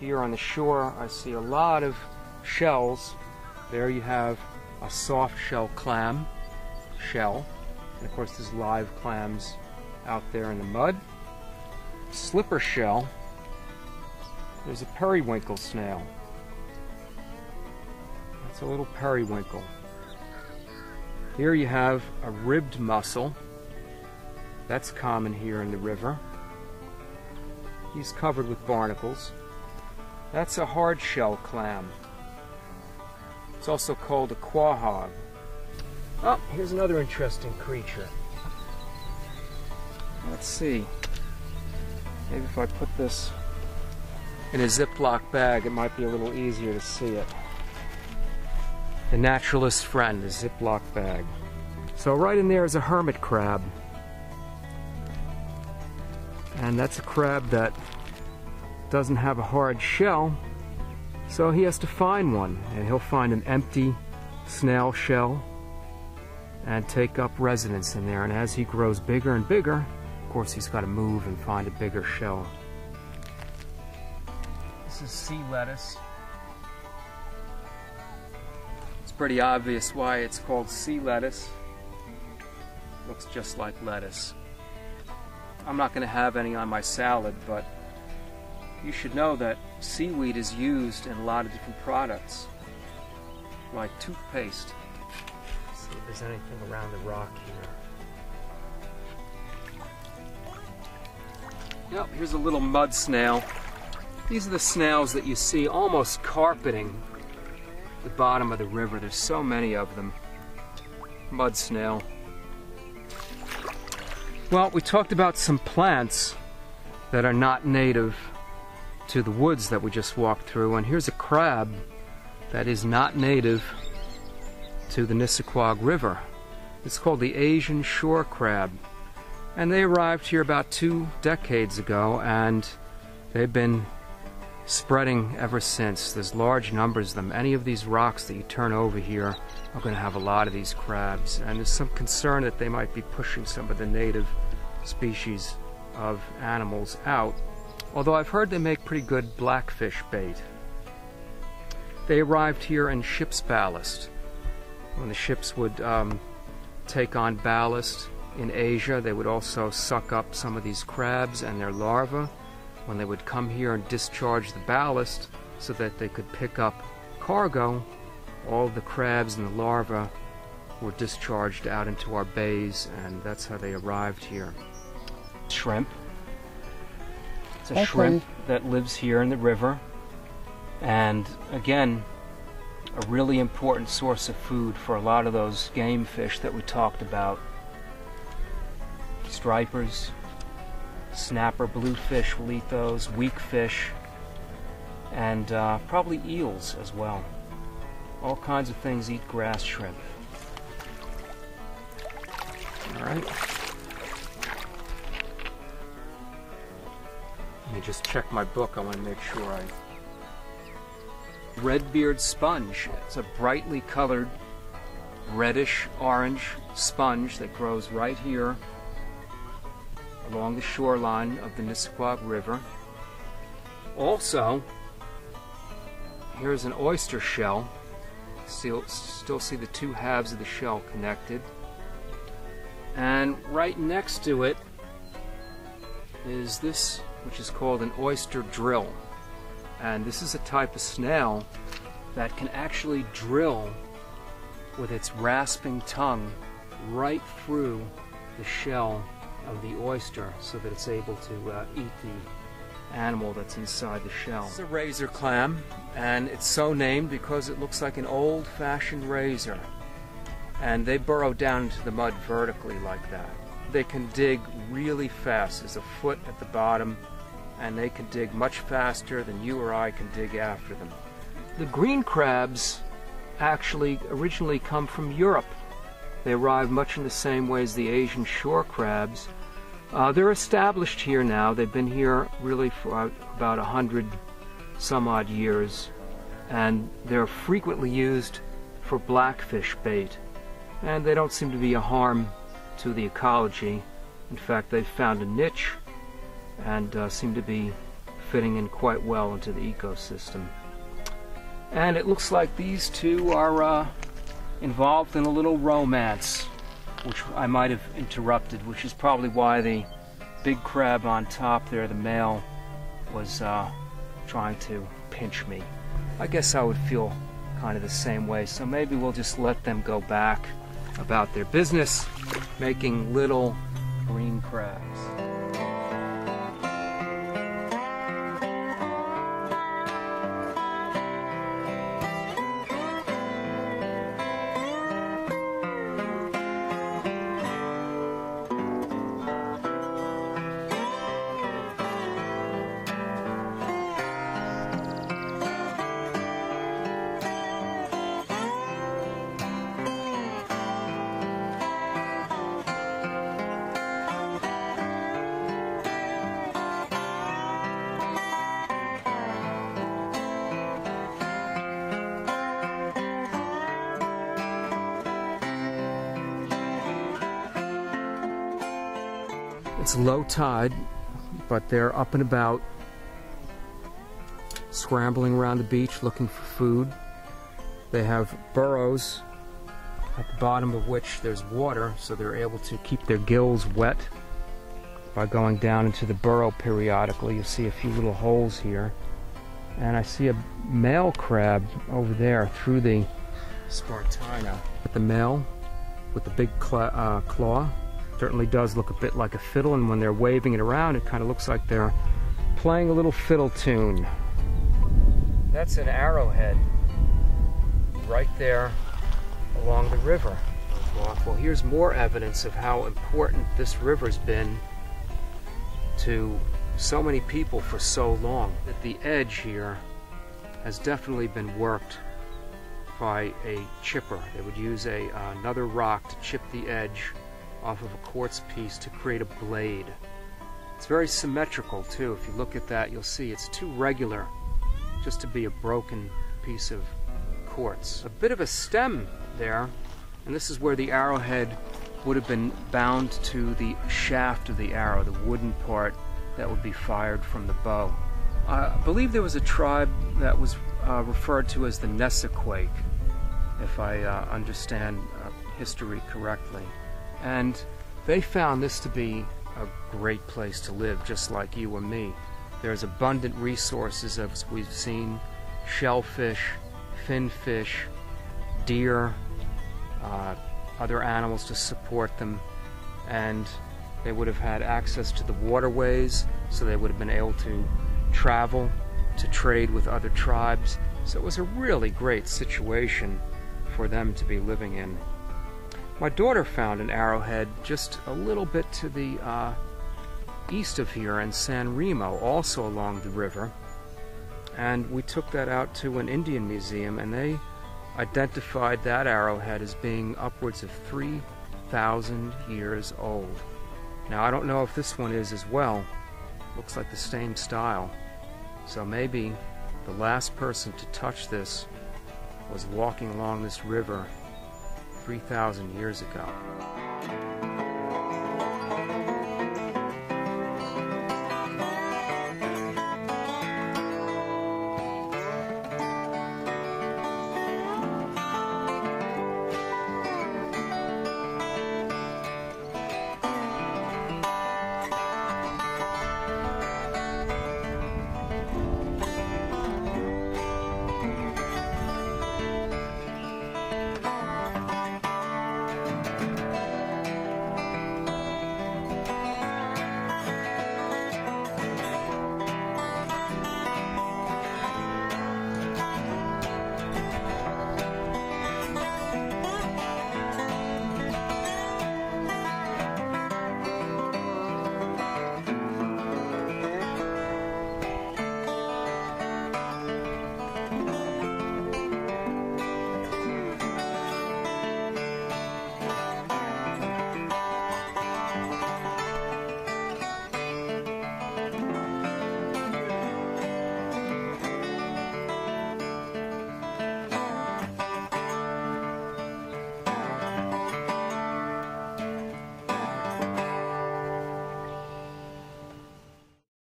here on the shore, I see a lot of shells. There you have a soft shell clam shell. And of course, there's live clams out there in the mud. Slipper shell. There's a periwinkle snail. That's a little periwinkle. Here you have a ribbed mussel. That's common here in the river. He's covered with barnacles. That's a hard shell clam. It's also called a quahog. Oh, here's another interesting creature. Let's see. Maybe if I put this in a Ziploc bag, it might be a little easier to see it. The naturalist friend, a Ziploc bag. So right in there is a hermit crab. And that's a crab that doesn't have a hard shell, so he has to find one. And he'll find an empty snail shell and take up residence in there. And as he grows bigger and bigger, of course, he's got to move and find a bigger shell. This is sea lettuce. It's pretty obvious why it's called sea lettuce. Looks just like lettuce. I'm not going to have any on my salad, but you should know that seaweed is used in a lot of different products, like toothpaste. Let's see if there's anything around the rock here. Yep, here's a little mud snail. These are the snails that you see almost carpeting the bottom of the river. There's so many of them. Mud snail. Well, we talked about some plants that are not native to the woods that we just walked through, and here's a crab that is not native to the Nissequogue River. It's called the Asian shore crab. And they arrived here about two decades ago, and they've been spreading ever since. There's large numbers of them. Any of these rocks that you turn over here are going to have a lot of these crabs, and there's some concern that they might be pushing some of the native species of animals out. Although I've heard they make pretty good blackfish bait. They arrived here in ship's ballast. When the ships would um, take on ballast, in Asia. They would also suck up some of these crabs and their larvae when they would come here and discharge the ballast so that they could pick up cargo. All the crabs and the larvae were discharged out into our bays, and that's how they arrived here. Shrimp. It's a Okay. shrimp that lives here in the river, and again, a really important source of food for a lot of those game fish that we talked about stripers, snapper bluefish will eat those, weak fish, and uh, probably eels as well. All kinds of things eat grass shrimp. All right. Just check my book. I want to make sure I. Redbeard sponge. It's a brightly colored reddish orange sponge that grows right here along the shoreline of the Nissequogue River. Also, here's an oyster shell. Still, still see the two halves of the shell connected. And right next to it is this, which is called an oyster drill. And this is a type of snail that can actually drill with its rasping tongue right through the shell of the oyster so that it's able to uh, eat the animal that's inside the shell. It's a razor clam, and it's so named because it looks like an old fashioned razor. And they burrow down into the mud vertically like that. They can dig really fast. There's a foot at the bottom, and they can dig much faster than you or I can dig after them. The green crabs actually originally come from Europe. They arrived much in the same way as the Asian shore crabs. Uh, they're established here now. They've been here really for uh, about a hundred some odd years, and they're frequently used for blackfish bait. And they don't seem to be a harm to the ecology. In fact, they've found a niche and uh, seem to be fitting in quite well into the ecosystem. And it looks like these two are uh, involved in a little romance, which I might have interrupted, which is probably why the big crab on top there, the male, was uh, trying to pinch me. I guess I would feel kind of the same way, so maybe we'll just let them go back about their business, making little green crabs. It's low tide, but they're up and about, scrambling around the beach looking for food. They have burrows at the bottom of which there's water, so they're able to keep their gills wet by going down into the burrow periodically. You'll see a few little holes here. And I see a male crab over there through the Spartina. The male with the big cl uh, claw certainly does look a bit like a fiddle, and when they're waving it around, it kind of looks like they're playing a little fiddle tune. That's an arrowhead right there along the river. Well, here's more evidence of how important this river's been to so many people for so long. That the edge here has definitely been worked by a chipper. They would use a uh, another rock to chip the edge off of a quartz piece to create a blade. It's very symmetrical too. If you look at that, you'll see it's too regular just to be a broken piece of quartz. A bit of a stem there, and this is where the arrowhead would have been bound to the shaft of the arrow, the wooden part that would be fired from the bow. I believe there was a tribe that was uh, referred to as the Nessaquake, if I uh, understand uh, history correctly. And they found this to be a great place to live, just like you and me. There's abundant resources, as we've seen shellfish, finfish, deer, uh, other animals to support them, and they would have had access to the waterways, so they would have been able to travel, to trade with other tribes. So it was a really great situation for them to be living in. My daughter found an arrowhead just a little bit to the uh, east of here in San Remo, also along the river. And we took that out to an Indian museum, and they identified that arrowhead as being upwards of 3,000 years old. Now, I don't know if this one is as well. Looks like the same style. So maybe the last person to touch this was walking along this river 3,000 years ago.